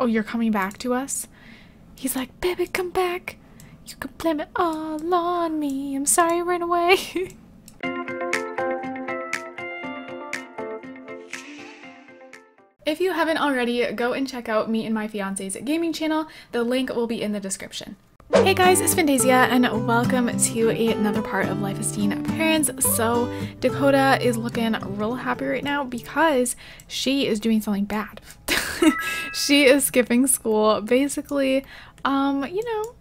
Oh, you're coming back to us? He's like, baby, come back. You can blame it all on me. I'm sorry I ran away. If you haven't already, go and check out me and my fiance's gaming channel. The link will be in the description. Hey guys, it's Fantayzia and welcome to another part of Life as Teen Parents. So Dakota is looking real happy right now because she is doing something bad. she is skipping school. Basically, um, you know,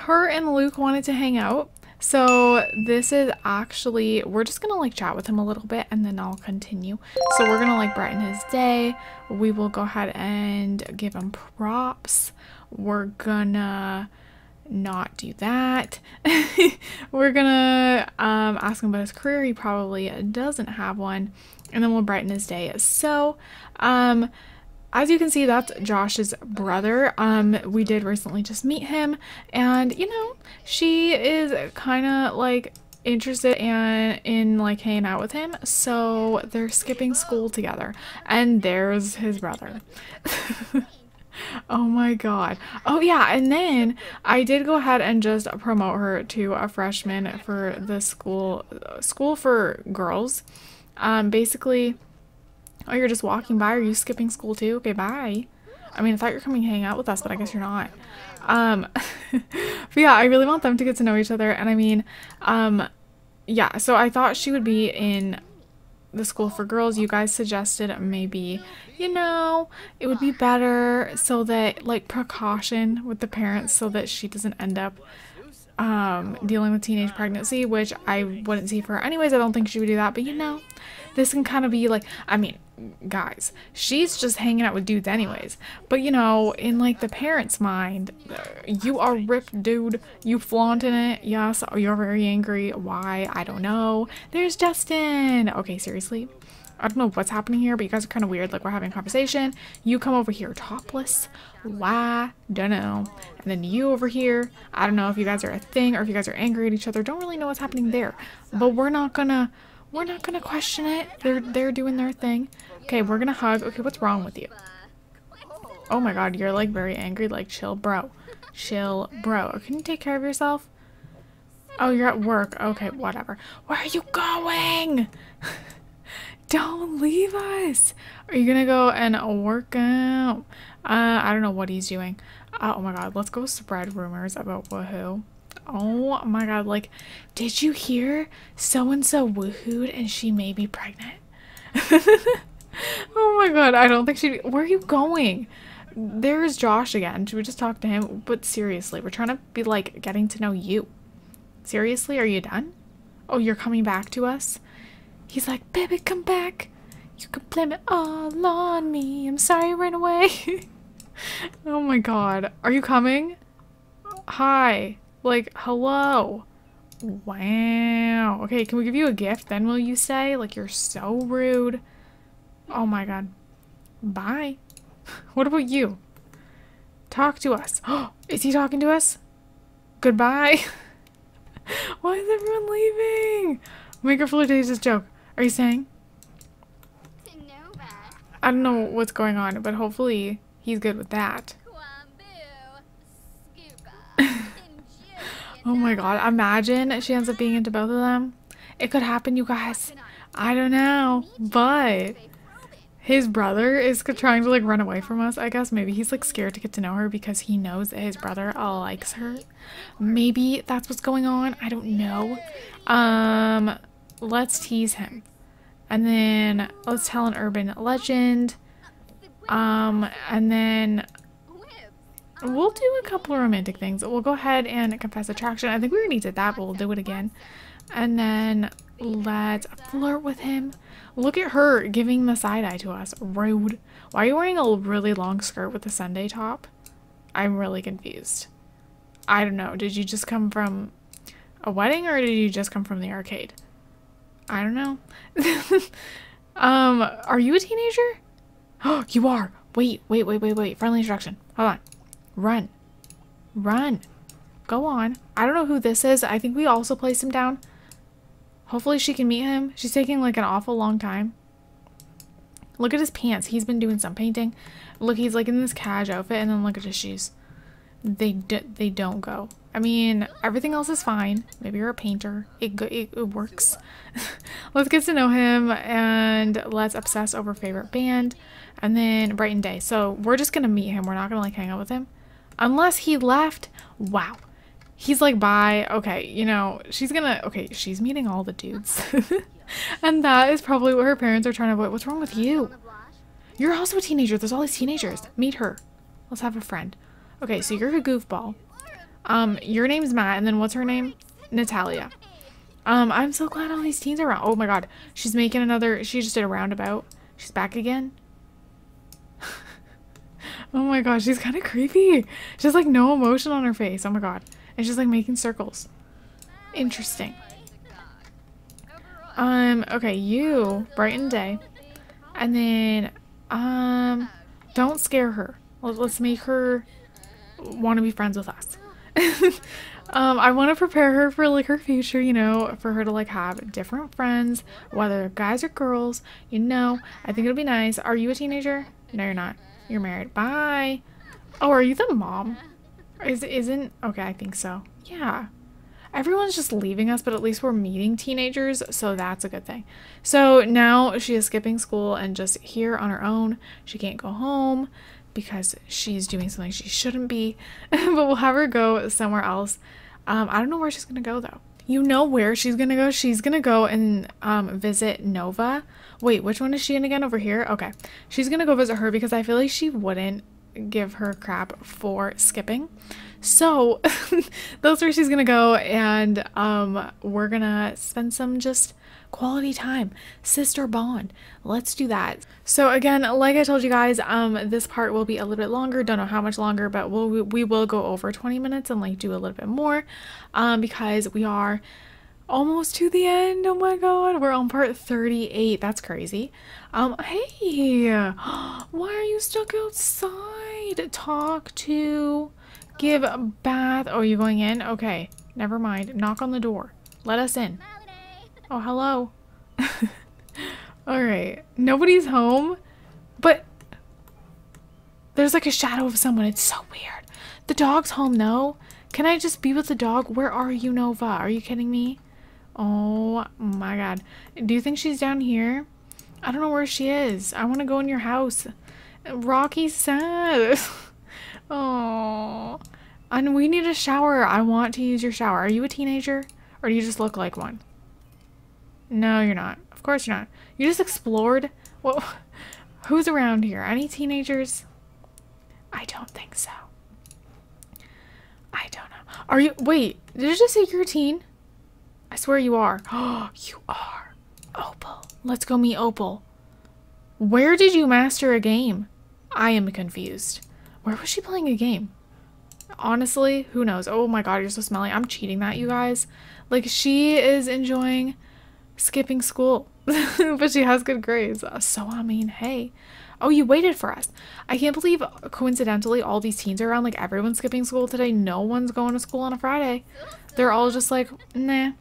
her and Luke wanted to hang out. So this is actually, we're just gonna like chat with him a little bit and then I'll continue. So we're gonna like brighten his day. We will go ahead and give him props. We're gonna not do that. we're gonna um, ask him about his career. He probably doesn't have one. And then we'll brighten his day. So, um, as you can see, that's Josh's brother. Um, we did recently just meet him, and you know, she is kind of like interested in in like hanging out with him so they're skipping school together and there's his brother oh my god oh yeah and then i did go ahead and just promote her to a freshman for the school school for girls um basically Oh, you're just walking by? Are you skipping school too? Okay, bye. I mean, I thought you were coming hang out with us, but I guess you're not. Um, but yeah, I really want them to get to know each other. And I mean, um, yeah, so I thought she would be in the school for girls. You guys suggested maybe, you know, it would be better so that, like, precaution with the parents so that she doesn't end up um, dealing with teenage pregnancy, which I wouldn't see for her anyways. I don't think she would do that, but you know, this can kind of be like, I mean, guys, she's just hanging out with dudes anyways. But you know, in like the parents' mind, you are ripped, dude. You flaunting it. Yes, you're very angry. Why? I don't know. There's Justin. Okay, seriously. I don't know what's happening here, but you guys are kind of weird. Like, we're having a conversation. You come over here topless. Why? Don't know. And then you over here. I don't know if you guys are a thing or if you guys are angry at each other. Don't really know what's happening there. But we're not gonna we're not gonna question it. They're they're doing their thing. Okay, we're gonna hug. Okay, what's wrong with you? Oh my god, you're like very angry. Like, chill, bro. Chill, bro. Can you take care of yourself? Oh, you're at work. Okay, whatever. Where are you going? Don't leave us. Are you gonna go and work out? Uh, I don't know what he's doing. Uh, oh my god, let's go spread rumors about Woohoo. Oh my god, like, did you hear so and so woohooed and she may be pregnant? oh my god, I don't think she. Where are you going? There's Josh again. Should we just talk to him? But seriously, we're trying to be like getting to know you. Seriously, are you done? Oh, you're coming back to us? He's like, baby, come back. You can blame it all on me. I'm sorry I ran away. oh my god. Are you coming? Hi. Like, hello. Wow. Okay, can we give you a gift? Then will you say? Like, you're so rude. Oh my god. Bye. What about you? Talk to us. Is he talking to us? Goodbye. Why is everyone leaving? Make a flirtatious joke. Are you saying? I don't know what's going on, but hopefully he's good with that. Oh my god, imagine she ends up being into both of them. It could happen, you guys. I don't know, but his brother is trying to like run away from us. I guess maybe he's like scared to get to know her because he knows that his brother likes her. Maybe that's what's going on. I don't know. Um, let's tease him. And then let's tell an urban legend. Um, and then We'll do a couple of romantic things. We'll go ahead and confess attraction. I think we already did that, but we'll do it again. And then let's flirt with him. Look at her giving the side eye to us. Rude. Why are you wearing a really long skirt with a Sunday top? I'm really confused. I don't know. Did you just come from a wedding or did you just come from the arcade? I don't know. um, are you a teenager? Oh, you are. Wait, wait, wait, wait, wait. Friendly instruction. Hold on. Run. Run. Go on. I don't know who this is. I think we also placed him down. Hopefully she can meet him. She's taking like an awful long time. Look at his pants. He's been doing some painting. Look, he's like in this cash outfit, and then look at his shoes. They they don't go. I mean, everything else is fine. Maybe you're a painter. It it, it works. let's get to know him and let's obsess over favorite band, and then Brighten Day. So we're just gonna meet him. We're not gonna like hang out with him, unless he left. Wow. He's like, bye. Okay, you know, she's gonna. Okay, she's meeting all the dudes. and that is probably what her parents are trying to avoid. What's wrong with you? You're also a teenager. There's all these teenagers. Meet her. Let's have a friend. Okay, so you're a goofball. Um, your name's Matt, and then what's her name? Natalia. Um, I'm so glad all these teens are around. Oh my god, she's making another. She just did a roundabout. She's back again. Oh my god, she's kind of creepy. She's like no emotion on her face. Oh my god, and she's like making circles. Interesting. Um, okay, you, Brighten Day. And then, um, don't scare her. Let's make her want to be friends with us. um, I want to prepare her for like her future, you know, for her to like have different friends, whether guys or girls, you know. I think it'll be nice. Are you a teenager? No, you're not. You're married. Bye. Oh, are you the mom? Is isn't okay, I think so. Yeah everyone's just leaving us, but at least we're meeting teenagers, so that's a good thing. So now she is skipping school and just here on her own. She can't go home because she's doing something she shouldn't be, but we'll have her go somewhere else. Um, I don't know where she's gonna go though. You know where she's gonna go? She's gonna go and um, visit Nova. Wait, which one is she in again? Over here? Okay. She's gonna go visit her because I feel like she wouldn't give her crap for skipping. So that's where she's gonna go, and um, we're gonna spend some just quality time, sister bond. Let's do that. So again, like I told you guys, um, this part will be a little bit longer. Don't know how much longer, but we'll we will go over 20 minutes and like do a little bit more, um, because we are almost to the end. Oh my god, we're on part 38. That's crazy. Um, hey, why are you stuck outside? Talk to Give a bath. Oh, you going in? Okay. Never mind. Knock on the door. Let us in. Oh, hello. Alright. Nobody's home. But there's like a shadow of someone. It's so weird. The dog's home, though. Can I just be with the dog? Where are you, Nova? Are you kidding me? Oh my god. Do you think she's down here? I don't know where she is. I want to go in your house. Rocky's sad. Oh, and we need a shower. I want to use your shower. Are you a teenager? Or do you just look like one? No, you're not. Of course you're not. You just explored? Well, who's around here? Any teenagers? I don't think so. I don't know. Are you- wait, did you just say you're a teen? I swear you are. Oh, you are. Opal. Let's go meet Opal. Where did you master a game? I am confused. Where was she playing a game? Honestly, who knows? Oh my god, you're so smelly. I'm cheating that, you guys. Like, she is enjoying skipping school, but she has good grades. Uh, so, I mean, hey. Oh, you waited for us. I can't believe, coincidentally, all these teens are around. Like, everyone's skipping school today. No one's going to school on a Friday. They're all just like, nah.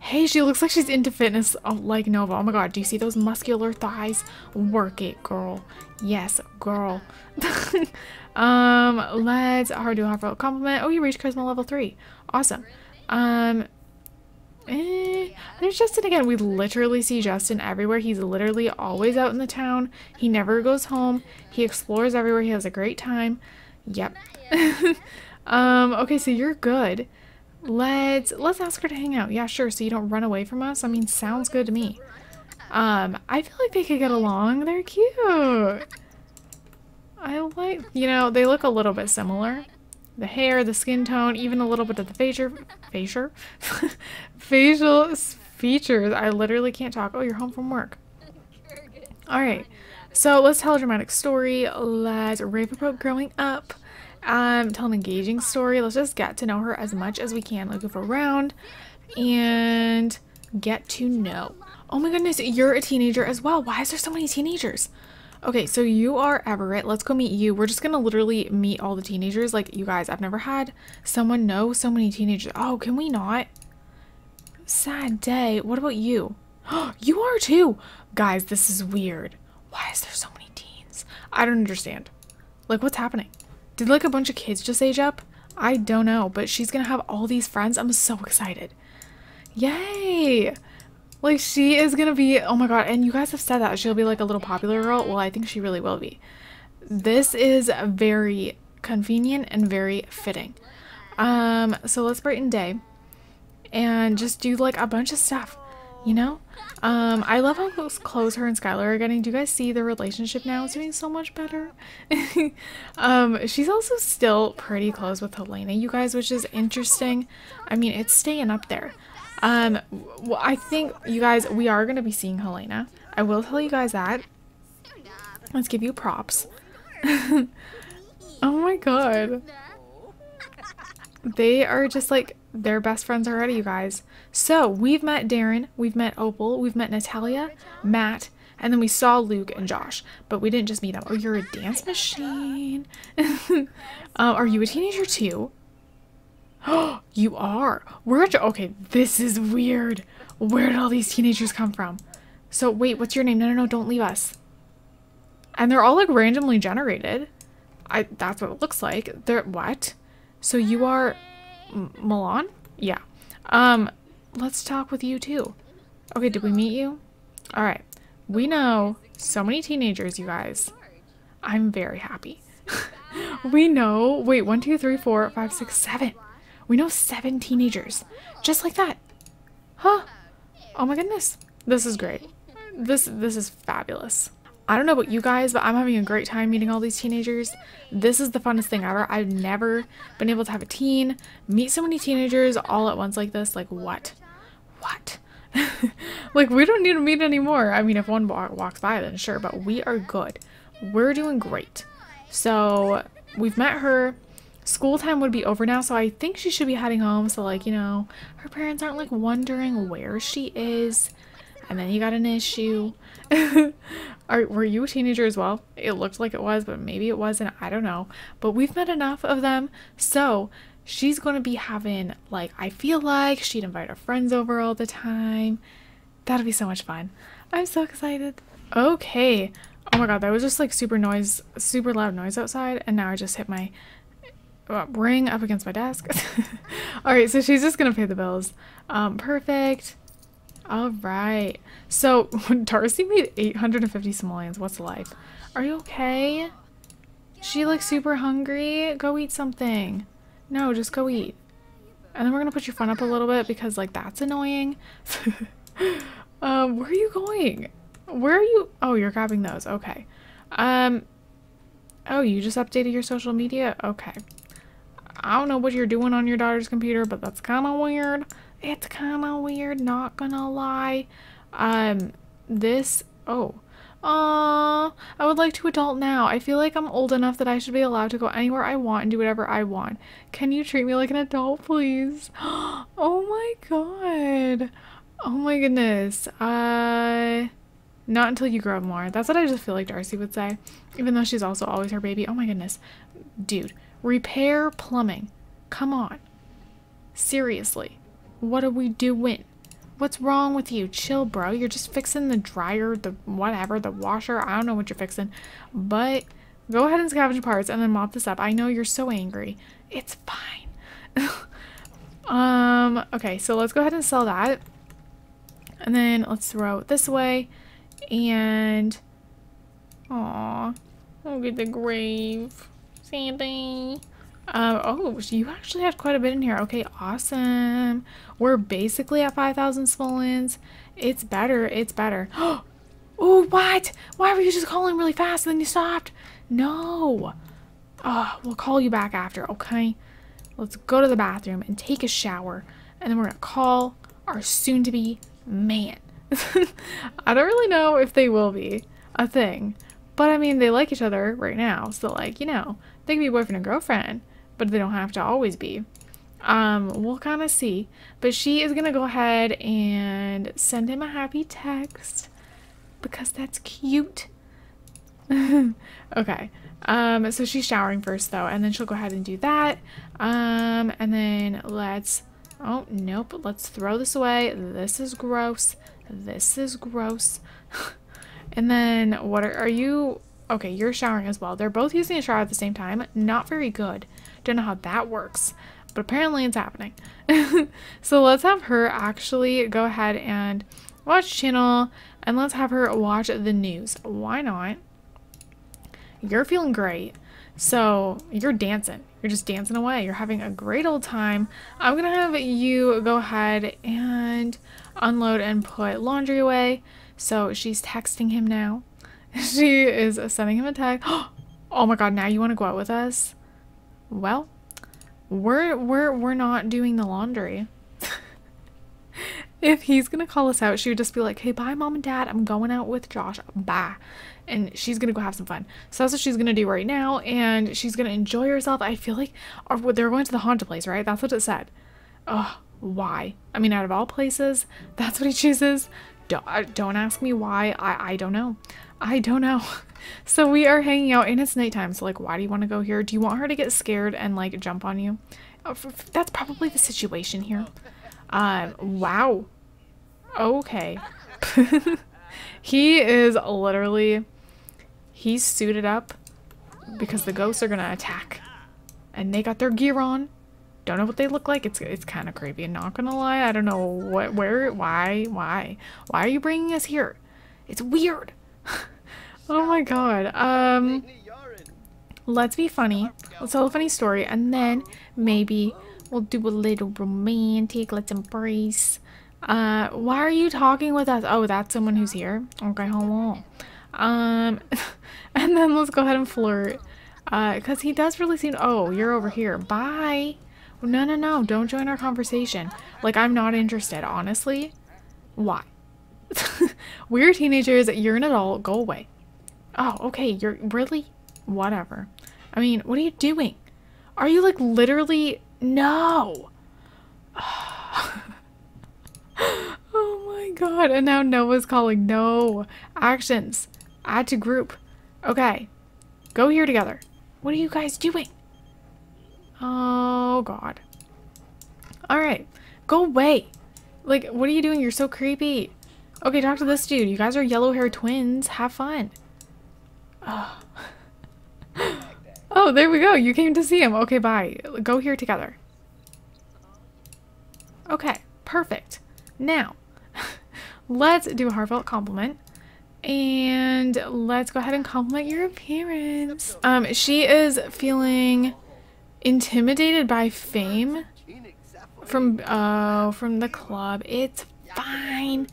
Hey, she looks like she's into fitness oh, like Nova. Oh my god, do you see those muscular thighs? Work it, girl. Yes, girl. um, let's hard offer a compliment. Oh, you reached charisma level three. Awesome. Um, eh, there's Justin again. We literally see Justin everywhere. He's literally always out in the town. He never goes home. He explores everywhere. He has a great time. Yep. um, okay, so you're good. Let's let's ask her to hang out. Yeah, sure. So you don't run away from us. I mean, sounds good to me. Um, I feel like they could get along. They're cute. I like, you know, they look a little bit similar. The hair, the skin tone, even a little bit of the facial, facial, facial features. I literally can't talk. Oh, you're home from work. All right. So let's tell a dramatic story. Let's rave about growing up. Um, tell an engaging story. Let's just get to know her as much as we can. Like goof around and get to know. Oh my goodness, you're a teenager as well. Why is there so many teenagers? Okay, so you are Everett. Let's go meet you. We're just gonna literally meet all the teenagers. Like, you guys, I've never had someone know so many teenagers. Oh, can we not? Sad day. What about you? you are too. Guys, this is weird. Why is there so many teens? I don't understand. Like, what's happening? Did like a bunch of kids just age up? I don't know, but she's gonna have all these friends. I'm so excited. Yay! Like, she is gonna be, oh my god, and you guys have said that she'll be like a little popular girl. Well, I think she really will be. This is very convenient and very fitting. Um, so let's brighten day and just do like a bunch of stuff, you know? Um, I love how close her and Skylar are getting. Do you guys see the relationship now? It's doing so much better. um, she's also still pretty close with Helena, you guys, which is interesting. I mean, it's staying up there. Um, well, I think you guys, we are going to be seeing Helena. I will tell you guys that. Let's give you props. oh my god. They are just like, they're best friends already, you guys. So we've met Darren, we've met Opal, we've met Natalia, Matt, and then we saw Luke and Josh, but we didn't just meet them. Oh, you're a dance machine. um, are you a teenager too? Oh, you are. Where? Okay, this is weird. Where did all these teenagers come from? So wait, what's your name? No, no, no, don't leave us. And they're all like randomly generated. I that's what it looks like. They're what? So you are M Milan? Yeah. Um, let's talk with you too. Okay, did we meet you? All right. We know so many teenagers, you guys. I'm very happy. we know, wait, one, two, three, four, five, six, seven. We know seven teenagers. Just like that. Huh? Oh my goodness. This is great. This this is fabulous. I don't know about you guys, but I'm having a great time meeting all these teenagers. This is the funnest thing ever. I've never been able to have a teen, meet so many teenagers all at once like this. Like, what? What? like, we don't need to meet anymore. I mean, if one walks by, then sure, but we are good. We're doing great. So, we've met her. School time would be over now, so I think she should be heading home. So, like, you know, her parents aren't like wondering where she is and then you got an issue. Are, were you a teenager as well? It looked like it was, but maybe it wasn't. I don't know. But we've met enough of them. So she's going to be having, like, I feel like she'd invite her friends over all the time. That'll be so much fun. I'm so excited. Okay. Oh my god, that was just like super noise, super loud noise outside. And now I just hit my uh, ring up against my desk. all right, so she's just going to pay the bills. Um, perfect. All right. So Darcy made 850 simoleons. What's life? Are you okay? She looks super hungry. Go eat something. No, just go eat. And then we're gonna put your phone up a little bit because like that's annoying. um, where are you going? Where are you? Oh, you're grabbing those. Okay. Um. Oh, you just updated your social media? Okay. I don't know what you're doing on your daughter's computer, but that's kind of weird. It's kind of weird, not gonna lie. Um, this, oh. Aww, I would like to adult now. I feel like I'm old enough that I should be allowed to go anywhere I want and do whatever I want. Can you treat me like an adult, please? Oh my god. Oh my goodness. Uh, not until you grow up more. That's what I just feel like Darcy would say. Even though she's also always her baby. Oh my goodness. Dude, repair plumbing. Come on. Seriously. What are we doing? What's wrong with you? Chill, bro. You're just fixing the dryer, the whatever, the washer. I don't know what you're fixing. But go ahead and scavenge parts and then mop this up. I know you're so angry. It's fine. um, okay, so let's go ahead and sell that. And then let's throw it this way. And, aw, look at the grave. Sandy. Um, oh, you actually had quite a bit in here. Okay, awesome. We're basically at 5,000 simoleons. It's better. It's better. oh, what? Why were you just calling really fast and then you stopped? No. Oh, we'll call you back after, okay? Let's go to the bathroom and take a shower. And then we're going to call our soon-to-be man. I don't really know if they will be a thing. But I mean, they like each other right now. So, like, you know, they can be boyfriend and girlfriend but they don't have to always be. Um, we'll kind of see. But she is going to go ahead and send him a happy text because that's cute. okay. Um, so she's showering first though, and then she'll go ahead and do that. Um, and then let's, oh, nope. Let's throw this away. This is gross. This is gross. And then what are, are you? Okay, you're showering as well. They're both using a shower at the same time. Not very good. Don't know how that works, but apparently it's happening. so let's have her actually go ahead and watch channel and let's have her watch the news. Why not? You're feeling great. So you're dancing. You're just dancing away. You're having a great old time. I'm going to have you go ahead and unload and put laundry away. So she's texting him now. she is sending him a text. Oh my god, now you want to go out with us? Well, we're we're we're not doing the laundry. if he's gonna call us out, she would just be like, "Hey, bye, mom and dad. I'm going out with Josh. Bye." And she's gonna go have some fun. So that's what she's gonna do right now, and she's gonna enjoy herself. I feel like, uh, or they're going to the haunted place, right? That's what it said. Oh, why? I mean, out of all places, that's what he chooses. Don't, uh, don't ask me why. I, I don't know. I don't know. So we are hanging out and it's nighttime. So like, why do you want to go here? Do you want her to get scared and like jump on you? Oh, that's probably the situation here. Uh, wow. Okay. he is literally, he's suited up because the ghosts are going to attack. And they got their gear on. Don't know what they look like. It's it's kind of creepy. I'm Not gonna lie. I don't know what, where, why, why, why are you bringing us here? It's weird. oh my god. Um, let's be funny. Let's tell a funny story, and then maybe we'll do a little romantic. Let's embrace. Uh, why are you talking with us? Oh, that's someone who's here. Okay, hello. Um, and then let's go ahead and flirt. Uh, because he does really seem. Oh, you're over here. Bye. No, no, no. Don't join our conversation. Like, I'm not interested, honestly. Why? We're teenagers. You're an adult. Go away. Oh, okay. You're really? Whatever. I mean, what are you doing? Are you like literally? No. oh my god. And now Noah's calling. No. Actions. Add to group. Okay. Go here together. What are you guys doing? Oh, God. Alright. Go away. Like, what are you doing? You're so creepy. Okay, talk to this dude. You guys are yellow hair twins. Have fun. Oh. oh, there we go. You came to see him. Okay, bye. Go here together. Okay, perfect. Now, let's do a heartfelt compliment. And let's go ahead and compliment your appearance. Um, she is feeling intimidated by fame from uh from the club. It's fine.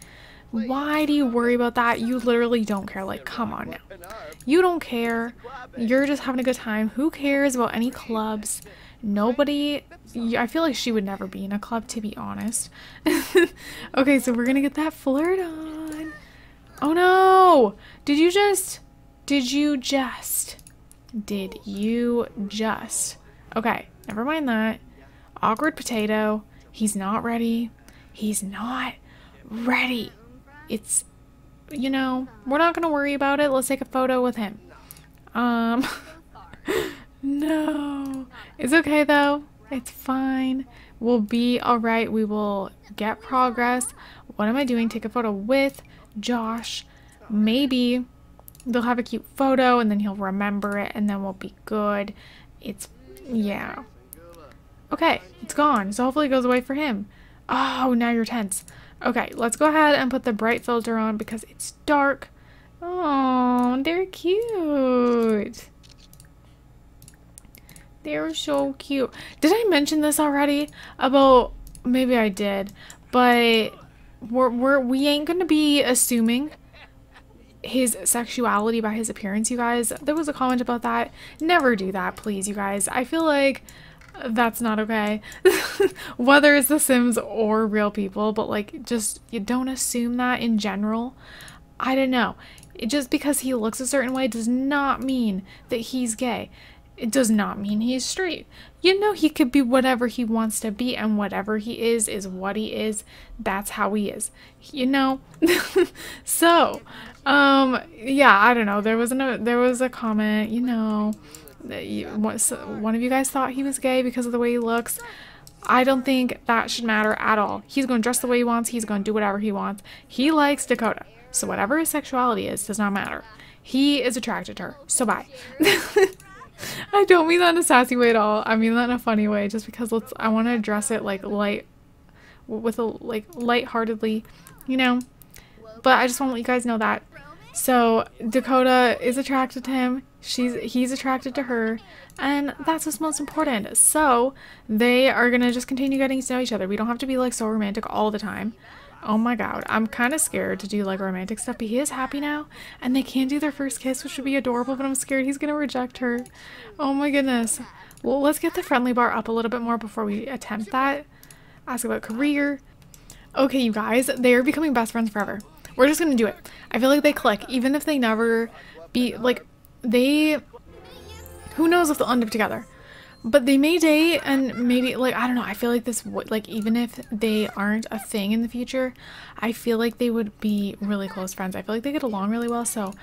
Why do you worry about that? You literally don't care. Like come on now. You don't care. You're just having a good time. Who cares about any clubs? Nobody i feel like she would never be in a club to be honest. Okay so we're gonna get that flirt on. Oh no. Did you just did you just did you just Okay, never mind that. Awkward potato. He's not ready. He's not ready. It's, you know, we're not going to worry about it. Let's take a photo with him. Um, no. It's okay though. It's fine. We'll be alright. We will get progress. What am I doing? Take a photo with Josh. Maybe they'll have a cute photo and then he'll remember it and then we'll be good. It's yeah. Okay, it's gone. So hopefully it goes away for him. Oh, now you're tense. Okay, let's go ahead and put the bright filter on because it's dark. Oh, they're cute. They're so cute. Did I mention this already? About, maybe I did, but we're, we're, we ain't gonna be assuming his sexuality by his appearance, you guys. There was a comment about that. Never do that, please, you guys. I feel like that's not okay. Whether it's The Sims or real people, but like, just you don't assume that in general. I don't know. It, just because he looks a certain way does not mean that he's gay. It does not mean he's straight. You know, he could be whatever he wants to be, and whatever he is, is what he is. That's how he is. You know? so, um, yeah, I don't know. There was a there was a comment, you know, you, one of you guys thought he was gay because of the way he looks. I don't think that should matter at all. He's going to dress the way he wants. He's going to do whatever he wants. He likes Dakota. So whatever his sexuality is does not matter. He is attracted to her. So bye. I don't mean that in a sassy way at all. I mean that in a funny way just because let's I want to address it like light with a like lightheartedly, you know. But I just want to let you guys know that. So Dakota is attracted to him. She's he's attracted to her, and that's what's most important. So they are gonna just continue getting to know each other. We don't have to be like so romantic all the time. Oh my god, I'm kind of scared to do like romantic stuff, but he is happy now, and they can do their first kiss, which would be adorable, but I'm scared he's gonna reject her. Oh my goodness. Well, let's get the friendly bar up a little bit more before we attempt that. Ask about career. Okay, you guys, they're becoming best friends forever. We're just gonna do it. I feel like they click, even if they never be, like, they, who knows if they'll end up together. But they may date and maybe, like, I don't know, I feel like this would, like, even if they aren't a thing in the future, I feel like they would be really close friends. I feel like they get along really well, so,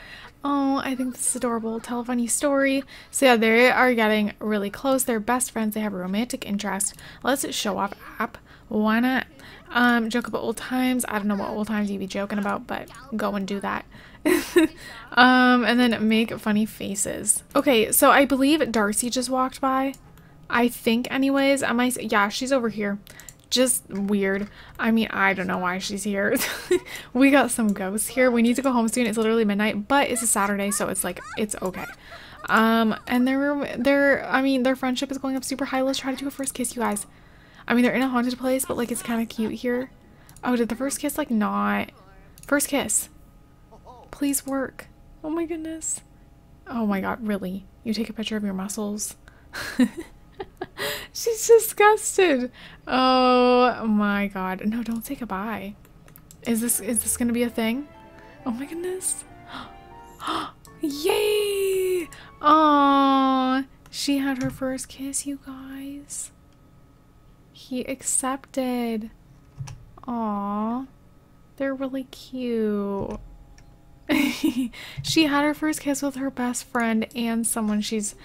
oh, I think this is adorable. Tell a funny story. So yeah, they are getting really close. They're best friends. They have a romantic interest. Let's show off app. Why not? Um, joke about old times. I don't know what old times you'd be joking about, but go and do that. um, and then make funny faces. Okay, so I believe Darcy just walked by. I think anyways. Am I? Yeah, she's over here. Just weird. I mean, I don't know why she's here. we got some ghosts here. We need to go home soon. It's literally midnight, but it's a Saturday, so it's like, it's okay. Um, and their, their, I mean, their friendship is going up super high. Let's try to do a first kiss, you guys. I mean, they're in a haunted place, but like, it's kind of cute here. Oh, did the first kiss like not? First kiss. Please work. Oh my goodness. Oh my god, really? You take a picture of your muscles? She's disgusted. Oh my god. No, don't say goodbye. Is this is this gonna be a thing? Oh my goodness. Yay! Aww. She had her first kiss, you guys. He accepted. Aww. They're really cute. she had her first kiss with her best friend and someone she's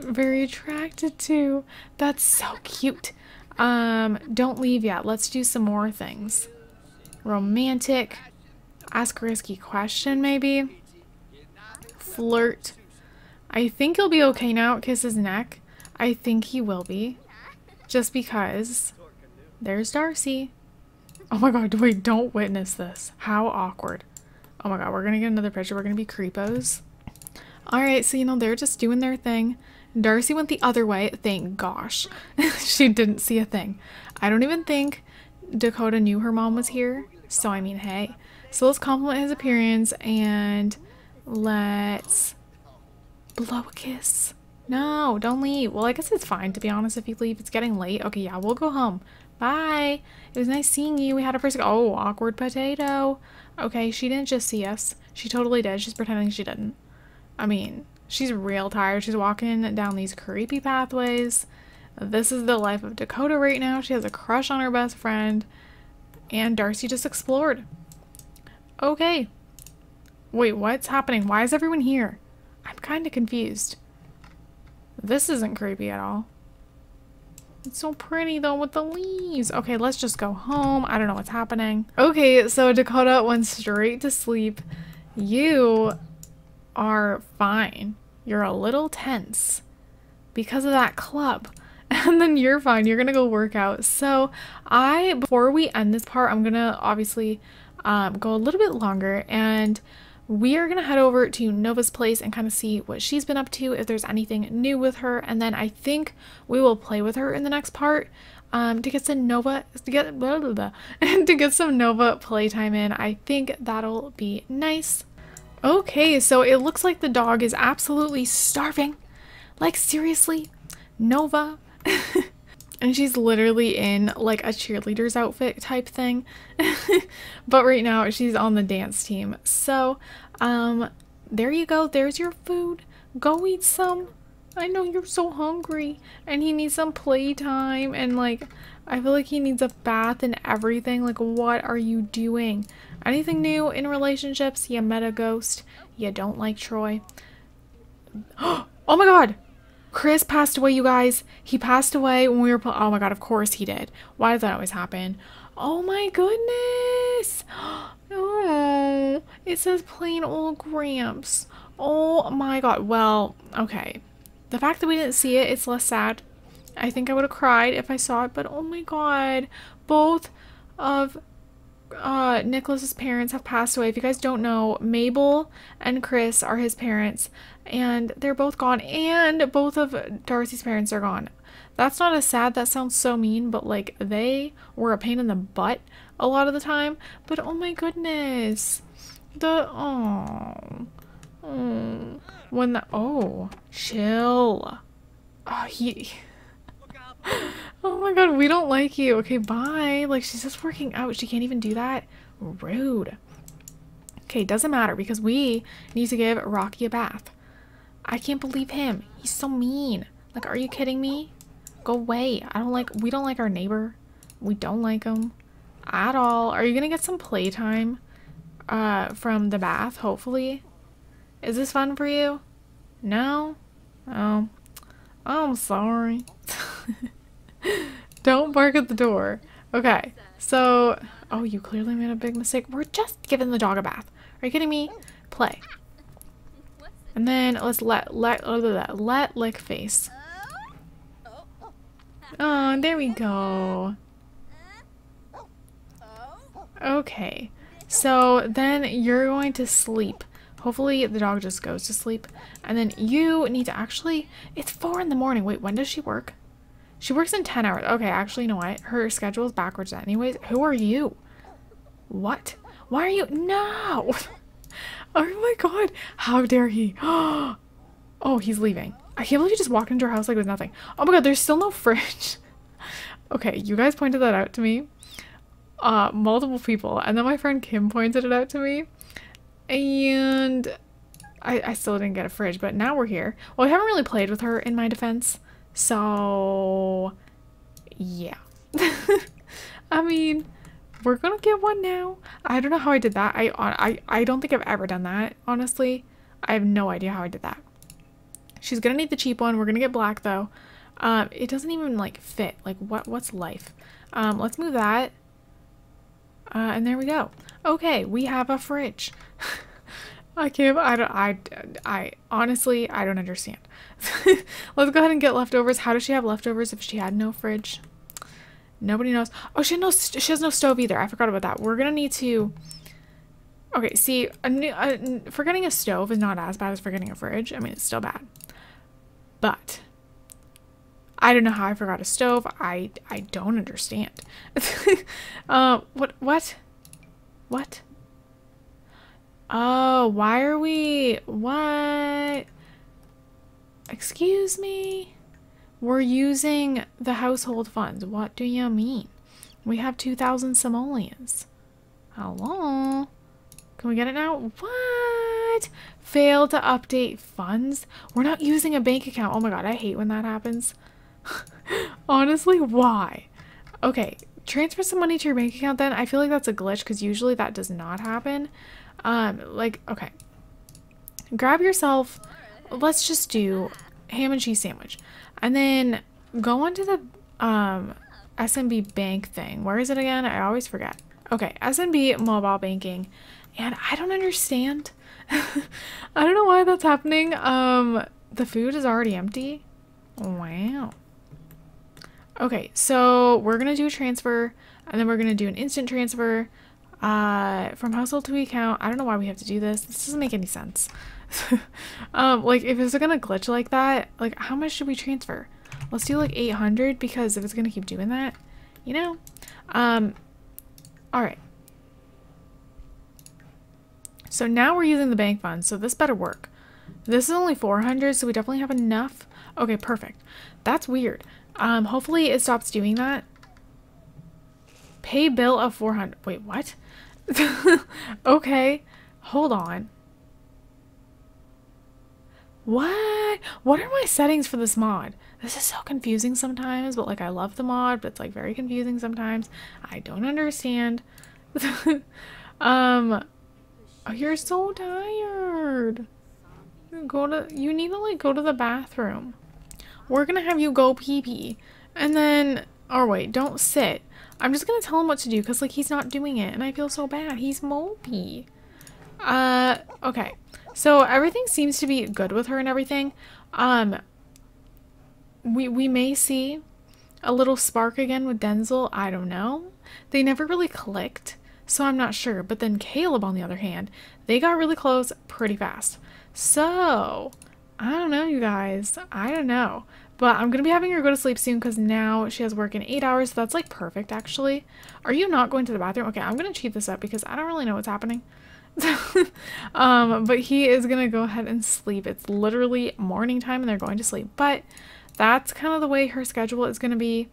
very attracted to. That's so cute. Um, don't leave yet. Let's do some more things. Romantic. Ask a risky question, maybe. Flirt. I think he'll be okay now. Kiss his neck. I think he will be. Just because. There's Darcy. Oh my god, wait, don't witness this. How awkward. Oh my god, we're gonna get another picture. We're gonna be creepos. Alright, so you know, they're just doing their thing. Darcy went the other way. Thank gosh. she didn't see a thing. I don't even think Dakota knew her mom was here. So, I mean, hey. So, let's compliment his appearance and let's blow a kiss. No, don't leave. Well, I guess it's fine, to be honest, if you leave. It's getting late. Okay, yeah, we'll go home. Bye. It was nice seeing you. We had a first- Oh, awkward potato. Okay, she didn't just see us. She totally did. She's pretending she didn't. I mean, She's real tired. She's walking down these creepy pathways. This is the life of Dakota right now. She has a crush on her best friend. And Darcy just explored. Okay. Wait, what's happening? Why is everyone here? I'm kind of confused. This isn't creepy at all. It's so pretty though with the leaves. Okay, let's just go home. I don't know what's happening. Okay, so Dakota went straight to sleep. You are fine. You're a little tense because of that club. And then you're fine. You're to go work out. So I, before we end this part, I'm to obviously um, go a little bit longer and we are going to head over to Nova's place and kind of see what she's been up to, if there's anything new with her. And then I think we will play with her in the next part um, to get some Nova, to get, blah, blah, blah, to get some Nova playtime in. I think that'll be nice. Okay, so it looks like the dog is absolutely starving. Like, seriously? Nova? and she's literally in like a cheerleader's outfit type thing. but right now she's on the dance team. So, um, there you go. There's your food. Go eat some. I know you're so hungry. And he needs some playtime. And like, I feel like he needs a bath and everything. Like, what are you doing? Anything new in relationships? You met a ghost. You don't like Troy. oh my god! Chris passed away, you guys. He passed away when we were. Oh my god, of course he did. Why does that always happen? Oh my goodness! Oh. It says plain old Gramps. Oh my god. Well, okay. The fact that we didn't see it, it's less sad. I think I would have cried if I saw it, but oh my god. Both of uh, Nicholas's parents have passed away. If you guys don't know, Mabel and Chris are his parents, and they're both gone, and both of Darcy's parents are gone. That's not as sad, that sounds so mean, but like they were a pain in the butt a lot of the time. But oh my goodness. The oh, oh. when the oh chill. Oh he Oh my god, we don't like you. Okay, bye. Like, she's just working out. She can't even do that. Rude. Okay, doesn't matter because we need to give Rocky a bath. I can't believe him. He's so mean. Like, are you kidding me? Go away. I don't like- we don't like our neighbor. We don't like him. At all. Are you gonna get some playtime? Uh, from the bath, hopefully? Is this fun for you? No? Oh. I'm sorry. Don't bark at the door. Okay, so... Oh, you clearly made a big mistake. We're just giving the dog a bath. Are you kidding me? Play. And then let's let let let, let lick face. Oh, there we go. Okay, so then you're going to sleep. Hopefully the dog just goes to sleep. And then you need to actually... It's 4 in the morning. Wait, when does she work? She works in 10 hours. Okay, actually, you know what? Her schedule is backwards anyways. Who are you? What? Why are you? No! oh my god. How dare he? oh, he's leaving. I can't believe he just walked into our house like it was nothing. Oh my god, there's still no fridge. okay, you guys pointed that out to me. Uh, multiple people. And then my friend Kim pointed it out to me. And I, I still didn't get a fridge, but now we're here. Well, I haven't really played with her in my defense. So, yeah. I mean, we're gonna get one now. I don't know how I did that. I, I, I don't think I've ever done that, honestly. I have no idea how I did that. She's gonna need the cheap one. We're gonna get black though. Um, it doesn't even like fit. Like what? What's life? Um, let's move that. Uh, and there we go. Okay, we have a fridge. I can't, I don't, I, I, honestly, I don't understand. Let's go ahead and get leftovers. How does she have leftovers if she had no fridge? Nobody knows. Oh, she has no, she has no stove either. I forgot about that. We're gonna need to, okay, see, a new, a, forgetting a stove is not as bad as forgetting a fridge. I mean, it's still bad. But, I don't know how I forgot a stove. I, I don't understand. uh, what, what, what? Oh, why are we... What? Excuse me? We're using the household funds. What do you mean? We have 2,000 simoleons. Hello? Can we get it now? What? Failed to update funds? We're not using a bank account. Oh my god, I hate when that happens. Honestly, why? Okay, transfer some money to your bank account then. I feel like that's a glitch because usually that does not happen. Um, like, okay. Grab yourself, let's just do ham and cheese sandwich. And then go onto the um, SMB bank thing. Where is it again? I always forget. Okay, SMB mobile banking. And I don't understand. I don't know why that's happening. Um, the food is already empty. Wow. Okay, so we're going to do a transfer and then we're going to do an instant transfer uh, from household to account. I don't know why we have to do this. This doesn't make any sense. um, like if it's gonna glitch like that, like how much should we transfer? Let's do like 800 because if it's gonna keep doing that, you know? Um, all right. So now we're using the bank funds, so this better work. This is only 400, so we definitely have enough. Okay, perfect. That's weird. Um, hopefully it stops doing that. Pay bill of 400. Wait, what? okay, hold on. What? What are my settings for this mod? This is so confusing sometimes, but like I love the mod, but it's like very confusing sometimes. I don't understand. um, oh, you're so tired. Go to, you need to like go to the bathroom. We're gonna have you go pee pee. And then, or oh, wait, don't sit. I'm just gonna tell him what to do because like he's not doing it and I feel so bad. He's mopey. Uh, okay. So everything seems to be good with her and everything. Um, we we may see a little spark again with Denzel. I don't know. They never really clicked, so I'm not sure. But then Caleb, on the other hand, they got really close pretty fast. So I don't know, you guys. I don't know. But I'm going to be having her go to sleep soon because now she has work in eight hours. So that's like perfect, actually. Are you not going to the bathroom? Okay, I'm going to cheat this up because I don't really know what's happening. um, but he is going to go ahead and sleep. It's literally morning time and they're going to sleep. But that's kind of the way her schedule is going to be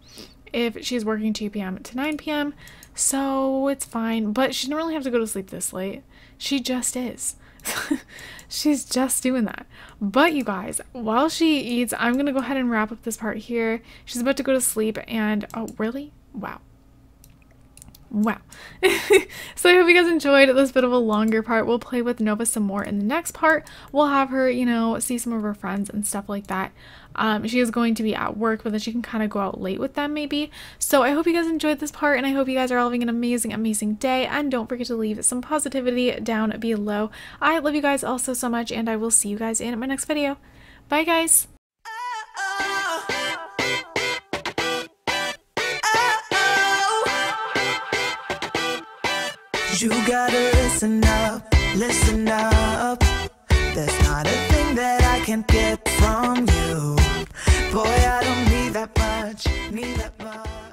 if she's working 2 p.m. to 9 p.m. So it's fine. But she didn't really have to go to sleep this late. She just is. She's just doing that. But you guys, while she eats, I'm going to go ahead and wrap up this part here. She's about to go to sleep and oh, really? Wow. Wow. so I hope you guys enjoyed this bit of a longer part. We'll play with Nova some more in the next part. We'll have her, you know, see some of her friends and stuff like that. Um, she is going to be at work, but then she can kind of go out late with them maybe. So I hope you guys enjoyed this part and I hope you guys are all having an amazing, amazing day. And don't forget to leave some positivity down below. I love you guys all so, so much and I will see you guys in my next video. Bye guys! You gotta listen up, listen up. There's not a thing that I can get from you. Boy, I don't need that much, need that much.